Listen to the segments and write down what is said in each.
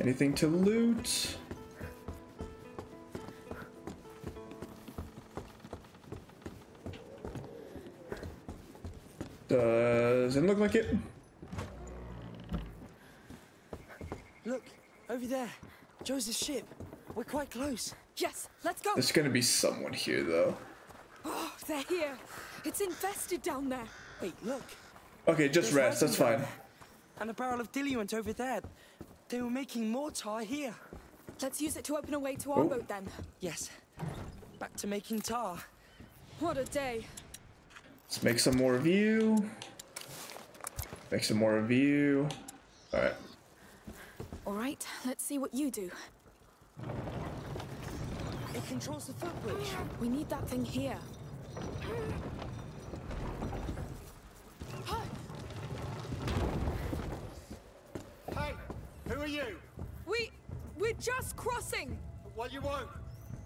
Anything to loot? Doesn't look like it. Look, over there. Joseph's ship. We're quite close. Yes, let's go. There's gonna be someone here though. Oh, they're here. It's infested down there. Wait, look. Okay, just There's rest, that's fine. And a barrel of diluent over there. They were making more tar here. Let's use it to open a way to our Oh. boat then. Yes. Back to making tar. What a day. Let's make some more of you. Make some more of you. Alright. All right, let's see what you do. It controls the footbridge. We need that thing here. Hey, who are you? We... we're just crossing. Well, you won't.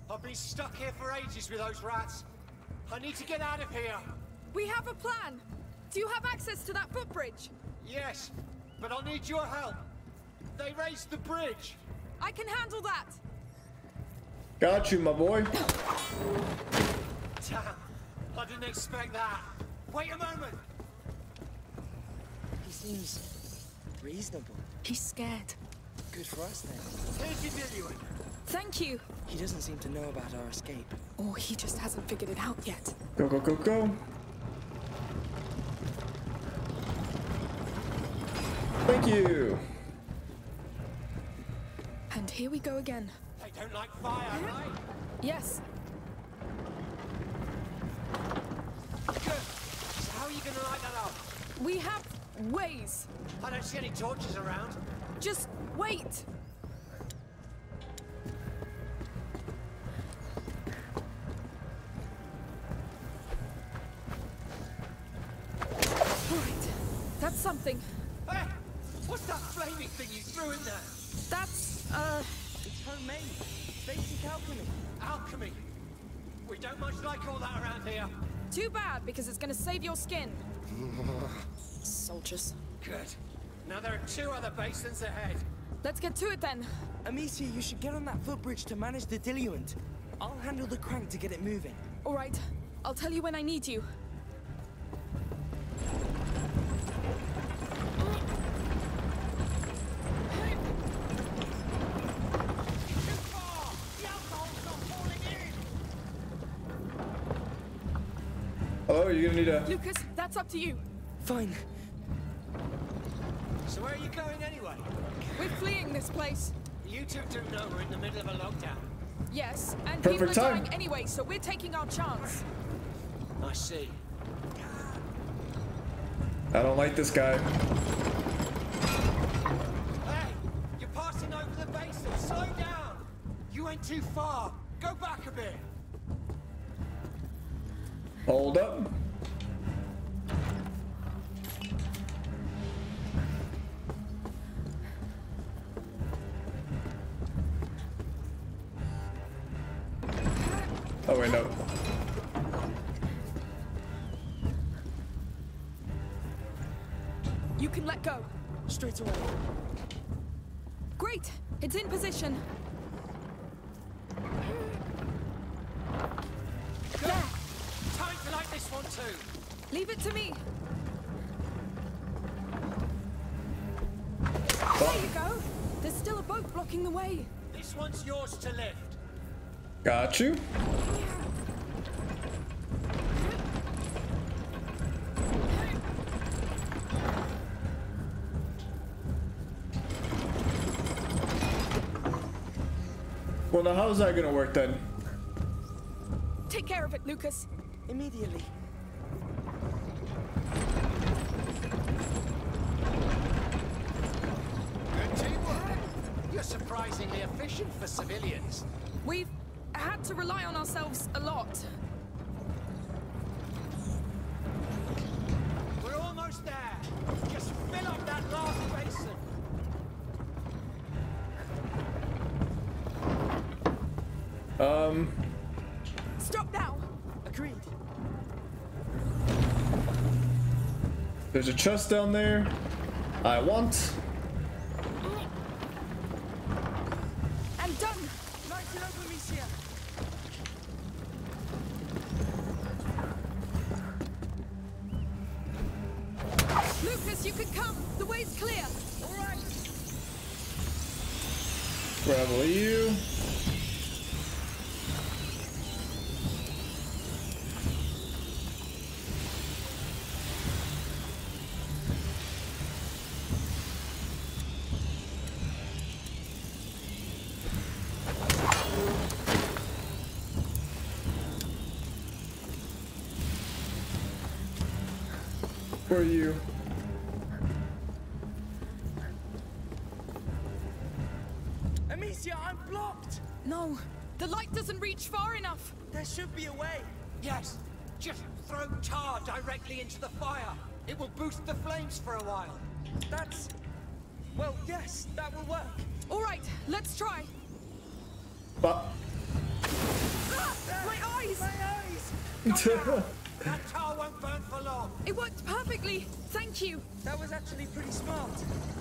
I've been stuck here for ages with those rats. I need to get out of here. We have a plan. Do you have access to that footbridge? Yes, but I'll need your help. They raised the bridge. I can handle that. Got you, my boy. Damn, I didn't expect that. Wait a moment. He seems reasonable. He's scared. Good for us then. Here's your diluent. Thank you. He doesn't seem to know about our escape. Or he just hasn't figured it out yet. Go, go, go, go. Thank you. And here we go again. They don't like fire, right? Yes, Good. So how are you gonna light that up? we have ways. I don't see any torches around. Just wait. Hey, what's that flaming thing you threw in there? That's, uh, It's homemade. Basic alchemy. Alchemy. We don't much like all that around here. too bad because it's gonna save your skin. Soldiers. Good. Now there are two other basins ahead. Let's get to it then. Amicia, you should get on that footbridge to manage the diluent. I'll handle the crank to get it moving. All right, I'll tell you when I need you. You're gonna need a. Lucas, that's up to you. Fine. So where are you going anyway? We're fleeing this place. You two do know we're in the middle of a lockdown. Yes, and Perfect people are time. dying anyway, so we're taking our chance. I see. I don't like this guy. Hey, you're passing over the basin. Slow down. You went too far. Go back a bit. Hold up. Straight away. Great, it's in position. Go. Time to light this one too. Leave it to me. There you go. There's still a boat blocking the way. This one's yours to lift. Got you. Well, now how's that gonna work then? Take care of it, Lucas. Immediately. Good teamwork. You're surprisingly efficient for civilians. We've had to rely on ourselves a lot. Chest down there. I want. Where are you? Amicia, I'm blocked. No, the light doesn't reach far enough. There should be a way. Yes. Just throw tar directly into the fire. It will boost the flames for a while. That's. Well, yes, that will work. All right, let's try. But Ah, my eyes! My eyes! That tar won't burn for long. It worked perfectly. Thank you. That was actually pretty smart.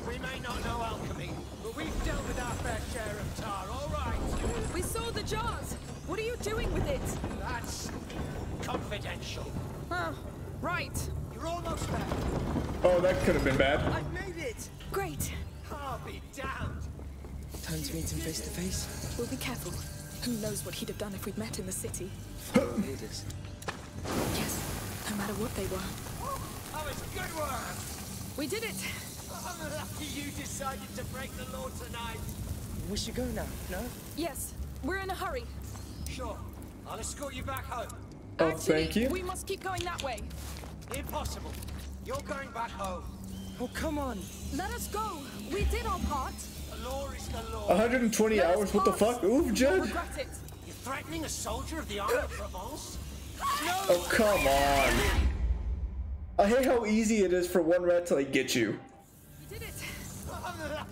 We may not know alchemy, but we've dealt with our fair share of tar, all right? We saw the jars. What are you doing with it? That's confidential. Ah, right. You're almost there. oh, that could have been bad. I've made it. Great. I'll be damned. Time to meet him face to face. We'll be careful. Who knows what he'd have done if we'd met in the city? Leaders. Yes, no matter what they were. Oh, it's good work. We did it. I'm lucky you decided to break the law tonight. We should go now, no? Yes, we're in a hurry. Sure. I'll escort you back home. Oh, Actually, thank you. we must keep going that way. Impossible. You're going back home. Oh, come on. Let us go. We did our part. The law is the law. 120 Let hours. What the fuck? Oof, You'll Jed. regret it. You're threatening a soldier of the army of Provence? Oh, come on. I hate how easy it is for one rat to like get you. We did it.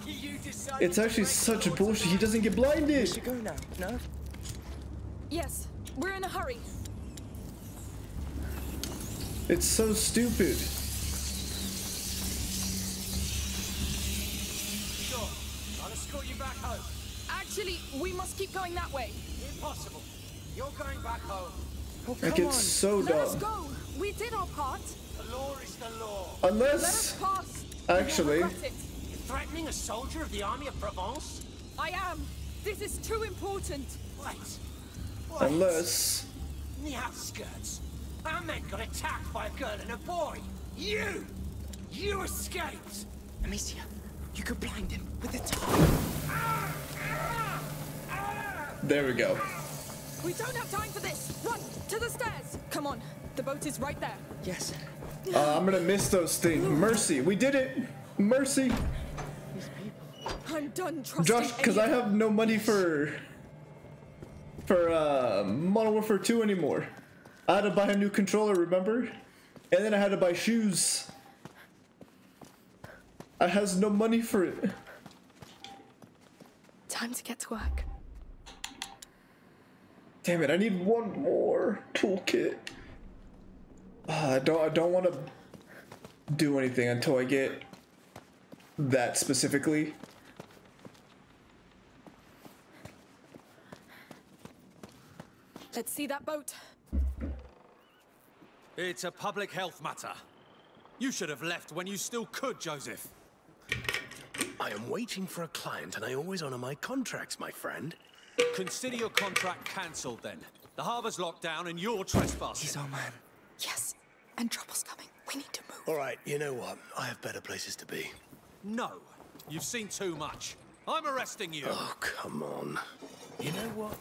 You It's actually such law bullshit. He doesn't get We blinded. should go now, no? Yes, we're in a hurry. It's so stupid. Sure. I'll escort you back home. Actually, we must keep going that way. Impossible. You're going back home. Oh, come Like on. it's so Let us go. We did our part. The law is the law. Unless, pass. You will Actually- You're threatening a soldier of the army of Provence? I am. This is too important. Wait. Wait. unless. In the outskirts, our men got attacked by a girl and a boy. You! You escaped! Amicia, you could blind him with the tar. There we go. We don't have time for this. Run to the stairs. Come on. The boat is right there. Yes. Uh, I'm gonna miss those things. Mercy, we did it. Mercy. I'm done trusting Josh, because I have no money for for uh, Modern Warfare 2 anymore. I had to buy a new controller, remember? And then I had to buy shoes. I has no money for it. Time to get to work. Damn it! I need one more toolkit. Uh, I don't. I don't want to do anything until I get that specifically. Let's see that boat. It's a public health matter. You should have left when you still could, Joseph. I am waiting for a client and I always honor my contracts, my friend. Consider your contract cancelled then. The harbor's locked down and you're trespassing. He's our man. Yes. And trouble's coming. We need to move. All right, you know what? I have better places to be. No. You've seen too much. I'm arresting you. Oh, come on. You know what?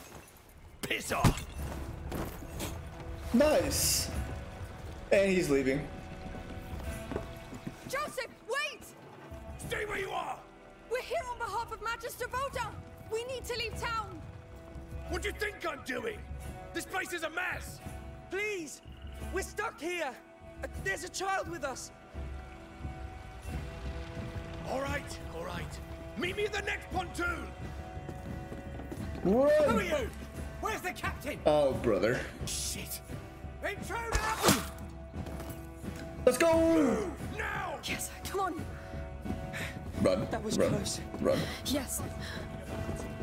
Piss off! Nice. And he's leaving. Joseph, wait! Stay where you are! We're here on behalf of Magister Vaudin. We need to leave town. What do you think I'm doing? This place is a mess! Please! We're stuck here! There's a child with us! All right, all right. Meet me at the next pontoon! Run. Who are you? Where's the captain? Oh, brother. Shit! Intruder! Let's go! Now! Yes, come on. Run. That was run, close. Run. Yes.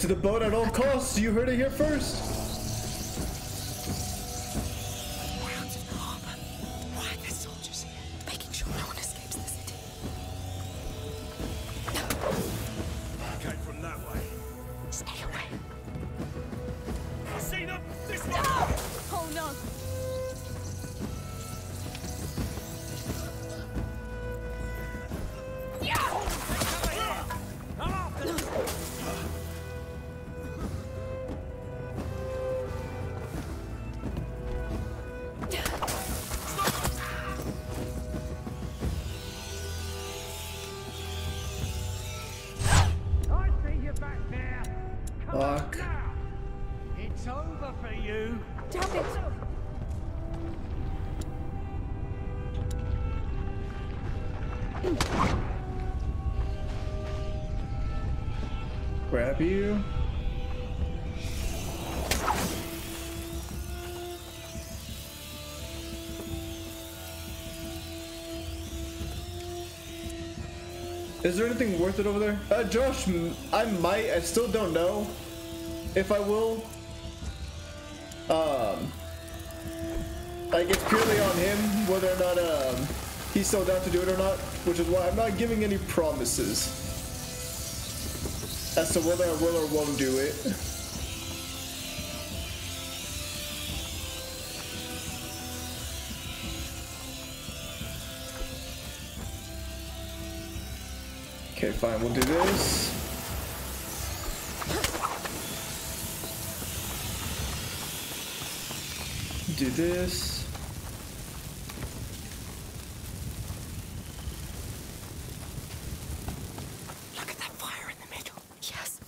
to the boat at all costs. You heard it here first. Fuck. It's over for you! Damn it! Grab you. Is there anything worth it over there? Uh, Josh, I might, I still don't know if I will. Um, like it's purely on him whether or not um, he's still down to do it or not, which is why I'm not giving any promises as to whether I will or won't do it. Okay, fine, we'll do this. Do this. Look at that fire in the middle. Yes,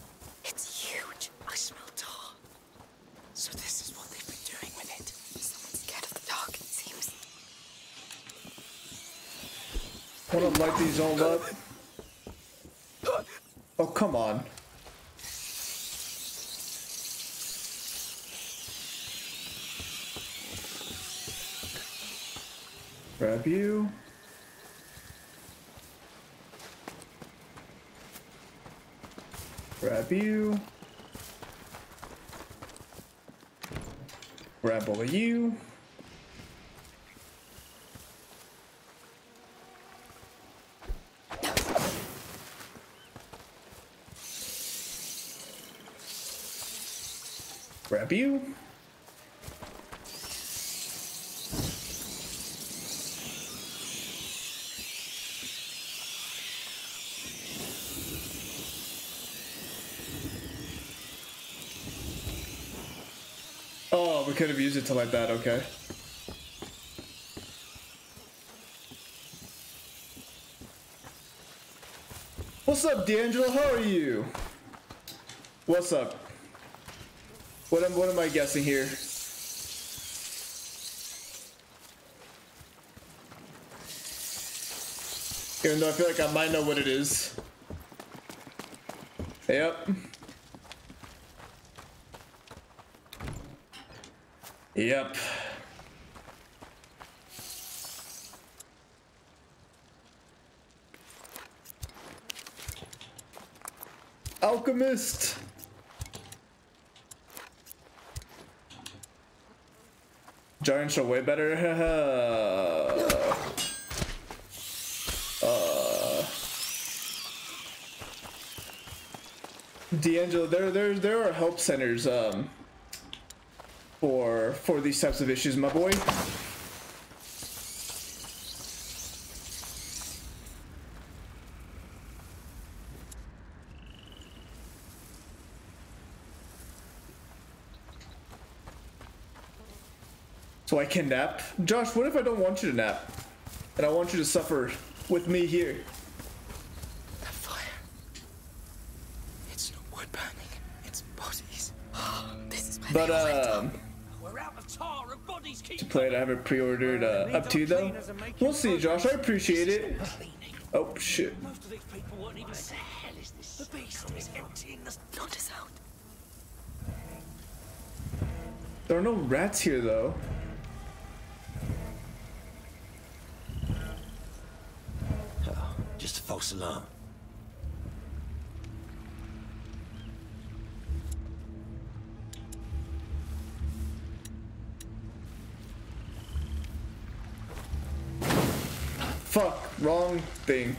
it's huge. I smell tar. So this is what they've been doing with it. Someone's scared of the dark, it seems. Want to light these all up? Oh, come on. Grab you. Grab you. Grab all of you. Grab you. Oh, we could have used it to like that, okay. What's up, D'Angelo? How are you? What's up? What am what am I guessing here? Even though I feel like I might know what it is. Yep. Yep. Alchemist. Giants are way better. uh, D'Angelo, there, there, there are help centers um, for for these types of issues, my boy. So I can nap? Josh, what if I don't want you to nap? And I want you to suffer with me here? That fire. It's not wood burning, it's bodies. This is where But, um, to play it, I have it pre-ordered uh, up to though. We'll see, Josh. I appreciate it. Oh shit. There are no rats here though. Oh, just a false alarm. Wrong thing.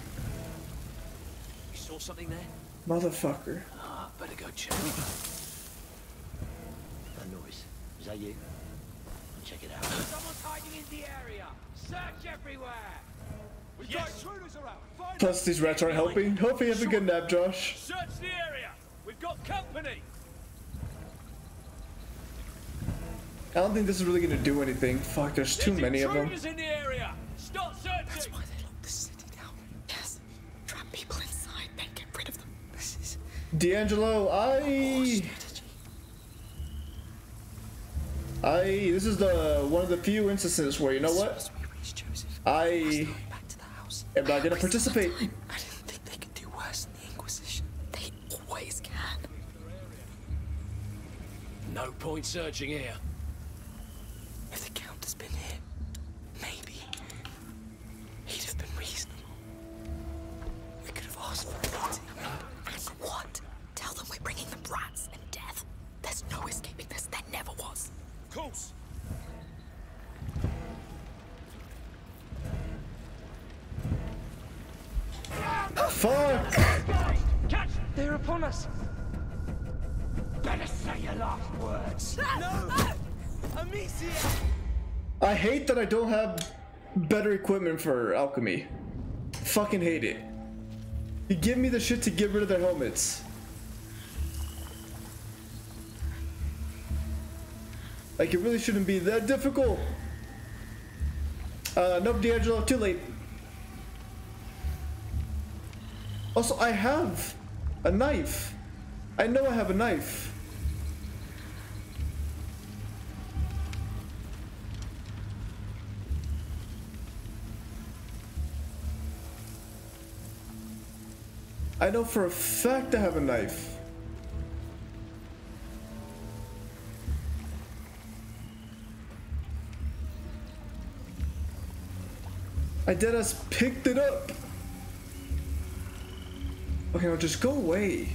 You saw something there? Motherfucker. Ah, better go check. That noise. Was that you? I'll check it out. Someone's hiding in the area. Search everywhere. We've got intruders around. Find Plus these rats aren't helping. Hope you have a good nap, Josh. Search the area. We've got company. I don't think this is really gonna do anything. Fuck, there's too many of them. In the area. D'Angelo, I. I, this is the one of the few instances where you know what? As we reach Joseph, I back to the house. am not gonna I participate. I didn't think they could do worse than the Inquisition. They always can. No point searching here. Fuck! Catch! They're upon us. Better say your last words. No! Amicia! I hate that I don't have better equipment for alchemy. Fucking hate it. You give me the shit to get rid of their helmets. Like it really shouldn't be that difficult. Uh, nope, D'Angelo, too late. Also, I have a knife. I know I have a knife. I know for a fact I have a knife. I dead us picked it up. Okay, now just go away.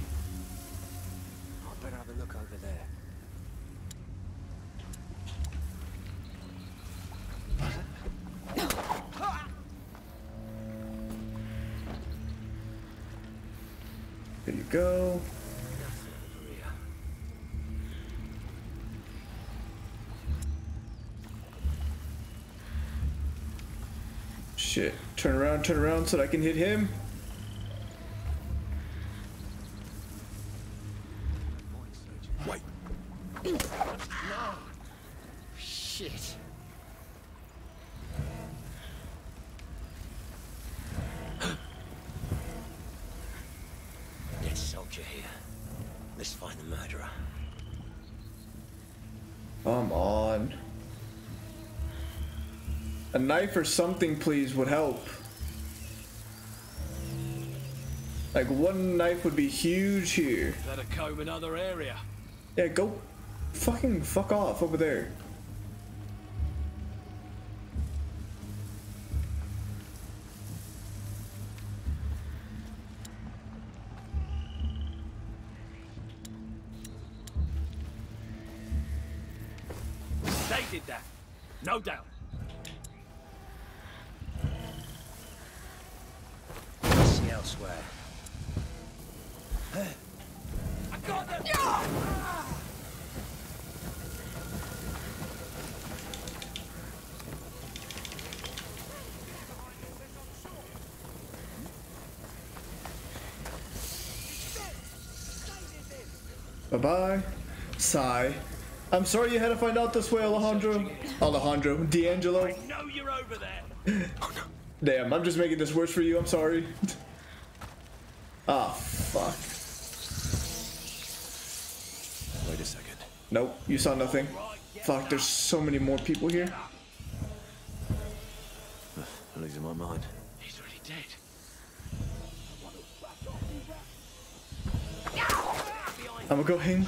I'd better have a look over there. There you go. Shit. Turn around, turn around so that I can hit him. Knife or something, please, would help. Like, one knife would be huge here. Better comb another area. Yeah, go fucking fuck off over there. They did that. No doubt. See elsewhere. I got them! Bye bye. Sigh. I'm sorry you had to find out this way, Alejandro. Alejandro. D'Angelo. I know you're over there. Oh, no. Damn, I'm just making this worse for you. I'm sorry. ah, fuck. Wait a second. Nope, you saw nothing. Fuck, there's so many more people here. I'm losing my mind. He's already dead. I'm gonna go ahead.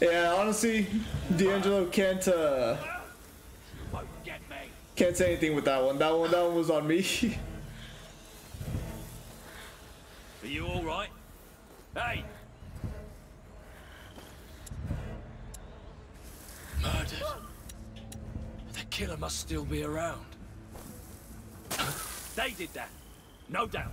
yeah, honestly, D'Angelo can't uh, can't say anything with that one. That one, that one was on me. Are you all right? Hey, Murdered. The killer must still be around. they did that. No doubt.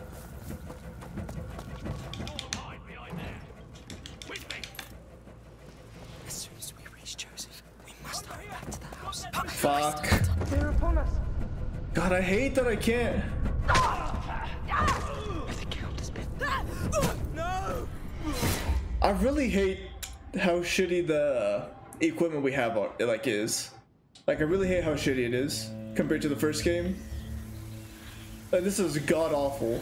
God, I hate that I can't. I really hate how shitty the equipment we have like is. Like I really hate how shitty it is compared to the first game. Like this is god awful.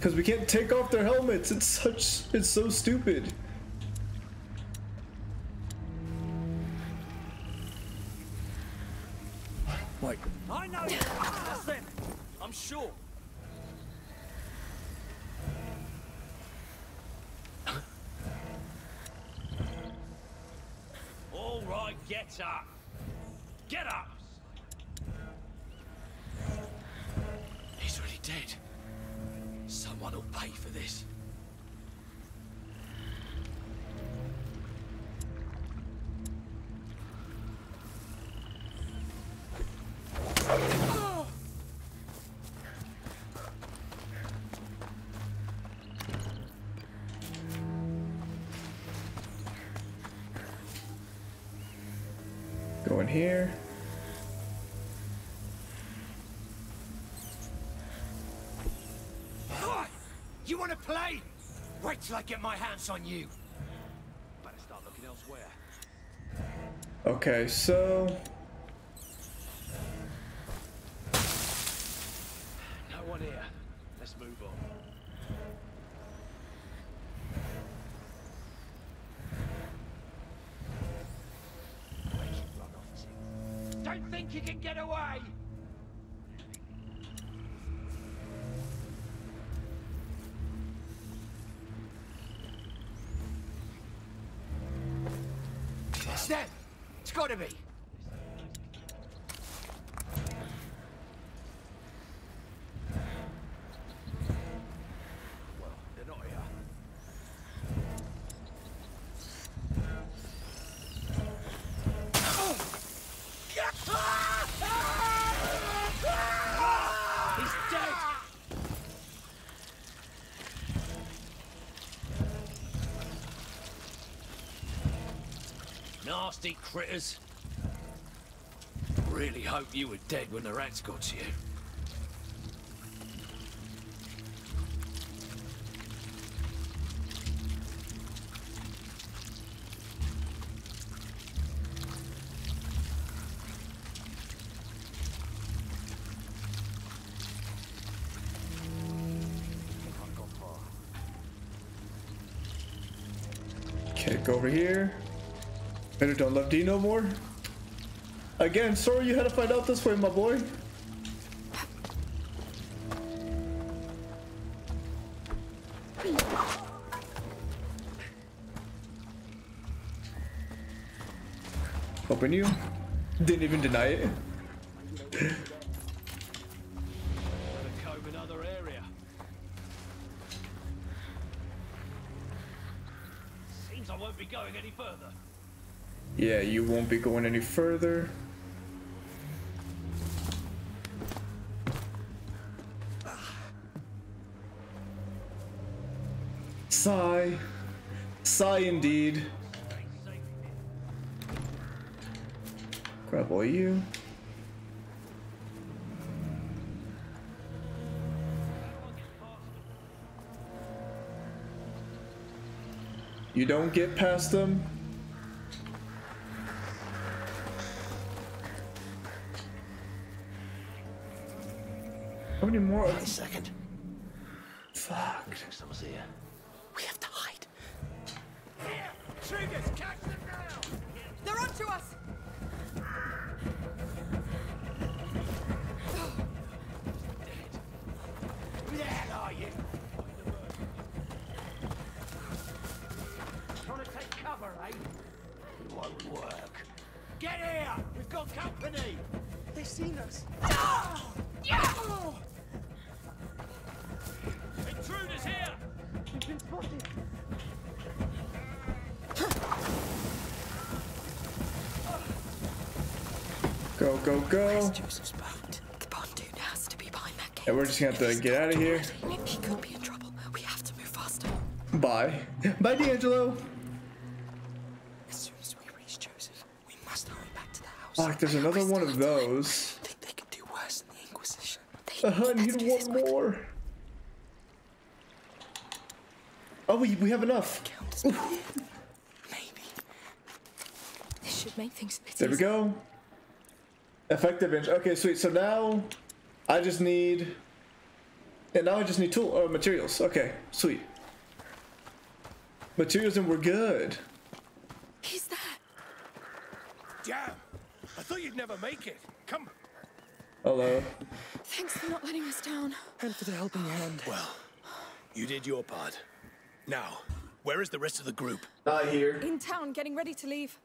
Cause we can't take off their helmets. It's such it's so stupid. Play? Wait till I get my hands on you. Better start looking elsewhere. Okay, so Nasty critters. Really hope you were dead when the rats got to you. Go over here. Better don't love D no more. Again, sorry you had to find out this way, my boy. Open you. Didn't even deny it. Won't be going any further. Sigh. Sigh indeed. Grab all you. You don't get past them. More? Wait a second. Gate. And we're just gonna have to get out of here. He could be in trouble. We have to move faster. Bye. Bye, D'Angelo. As soon as we reach Joseph, we must hurry back to the house. Fuck, there's another one of those. think they could do worse than the Inquisition. They Uh, I need one more. Oh, we, we have enough. Countess been here. Maybe. This should make things There we go. Effective inch. Okay, sweet. So now I just need. And now I just need tool or materials. Okay, sweet. Materials and we're good. He's there. Damn! I thought you'd never make it. Come. Hello. Thanks for not letting us down. And for the helping hand. Well, you did your part. Now, where is the rest of the group? Not here. In town, getting ready to leave.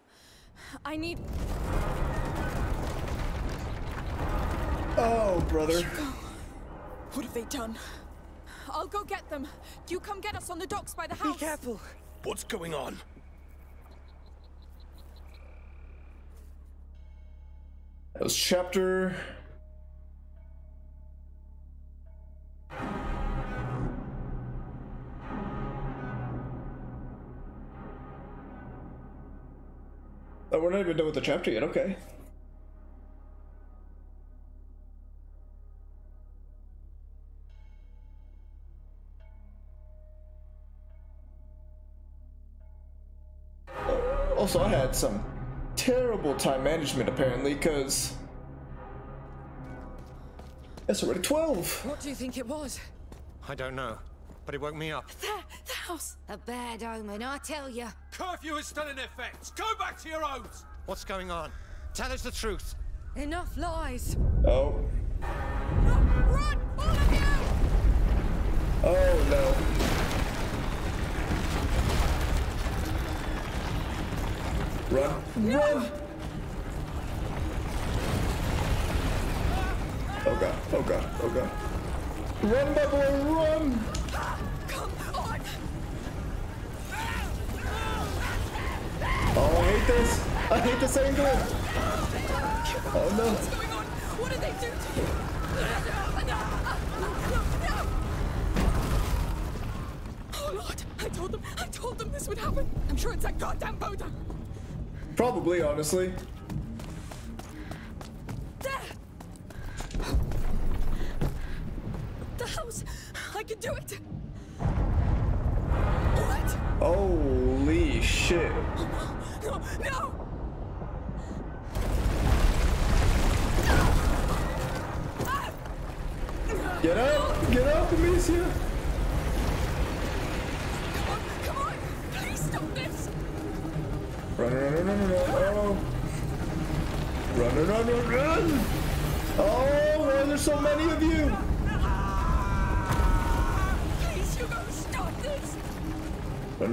I need. Oh, brother. What have they done? I'll go get them. You come get us on the docks by the house. Be careful. What's going on? That was chapter. Oh, we're not even done with the chapter yet. Okay. Had some terrible time management apparently, because it's already 12. What do you think it was? I don't know, but it woke me up. There, the house. A bad omen, I tell you. Curfew is still in effect! Go back to your homes! What's going on? Tell us the truth. Enough lies. Oh. Run, all of you! Oh no. Run. Run! Oh god, oh god, oh god. Run, my boy, run! Come on! Oh, I hate this! I hate this angle! Oh no. What's going on? What did they do to you? Oh Lord! I told them. I told them this would happen. I'm sure it's that goddamn Vaudin. Probably, honestly. The house. I can do it. What? Holy shit. No! No! Get up! Get up, Amicia!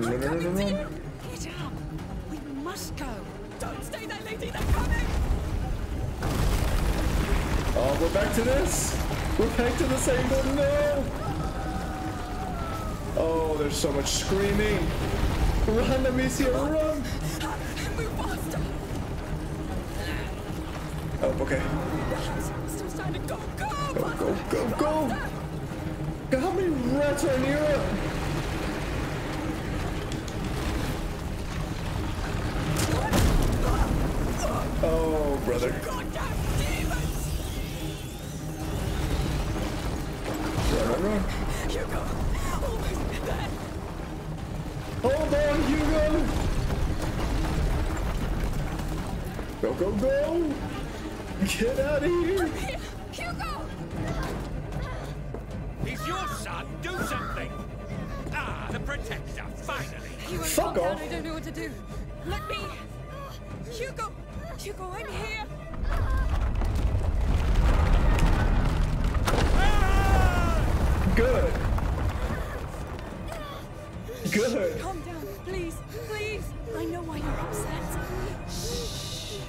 Get up! We must go! Don't stay there, lady! They're coming! Oh, we're back to this. We're back to this angle. No. Oh, there's so much screaming. Run, Amicia, run. Move faster! Oh, okay. Still standing. Go, go! Go, go, go, go. How many rats are near it? Brother. Hugo! Hold on, Hugo. Go, go, go. Get out of here. Here! Hugo! He's your son. Do something. Ah, the protector. Finally. You won't Fuck calm down, off. I don't know what to do. Let me... Hugo! Hugo, I'm here! Good. Good. Calm down, please, please. I know why you're upset. Shh.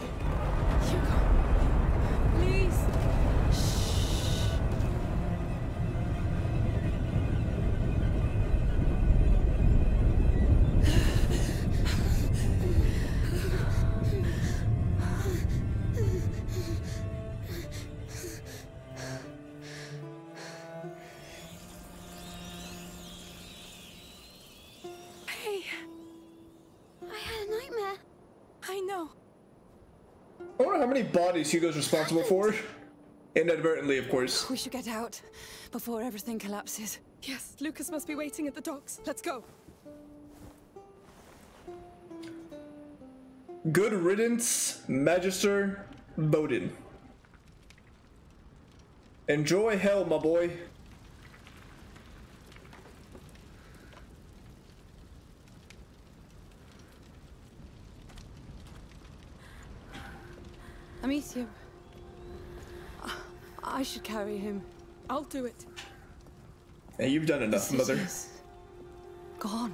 Many bodies Hugo's responsible for. Inadvertently, of course. We should get out before everything collapses. Yes, Lucas must be waiting at the docks. Let's go. Good riddance, Magister Vaudin. Enjoy hell, my boy. Amicia. I should carry him. I'll do it. Hey, you've done enough, The mother. Gone.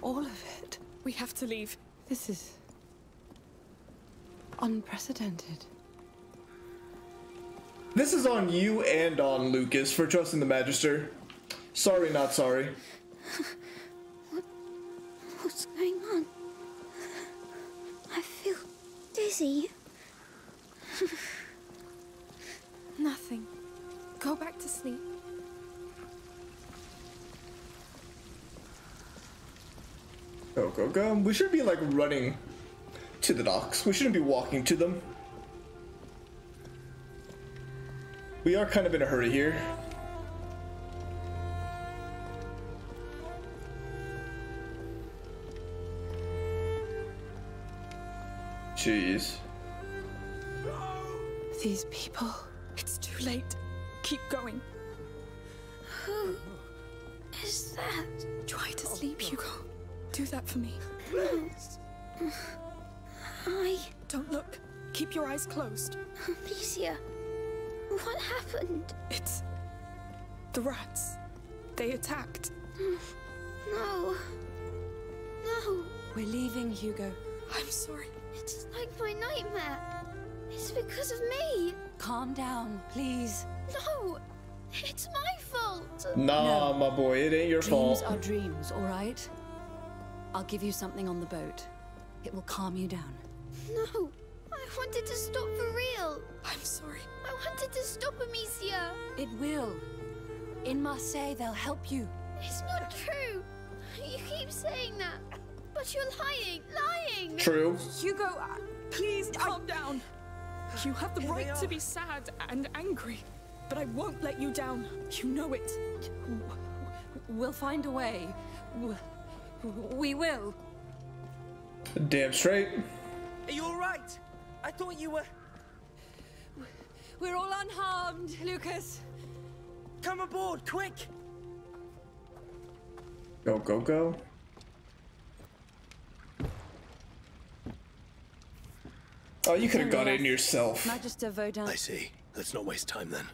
All of it. We have to leave. This is unprecedented. This is on you and on Lucas for trusting the Magister. Sorry, not sorry. Dizzy. Nothing. Go back to sleep. Go, go, go. We should be like running to the docks. We shouldn't be walking to them. We are kind of in a hurry here. Jeez. These people. It's too late. Keep going. Who is that? Try to sleep, Hugo. Do that for me. Please. I. Don't look. Keep your eyes closed. Amicia. What happened? It's. the rats. They attacked. No. No. We're leaving, Hugo. I'm sorry. It's like my nightmare. It's because of me. Calm down, please. No. It's my fault. Nah, No. my boy, it ain't your Dreams fault. are dreams, all right? I'll give you something on the boat. It will calm you down. No. I wanted to stop for real. I'm sorry. I wanted to stop Amicia. It will. In Marseille, they'll help you. It's not true. You keep saying that. But you're lying. Lying. True. Hugo, uh, please calm down. You have the right to be sad and angry, but I won't let you down. You know it. We'll find a way. We will. Damn straight. Are you all right? I thought you were. We're all unharmed, Lucas. Come aboard, quick! Go, go, go. Oh, you could have got in yourself. Magister Vaudin. I see. Let's not waste time then.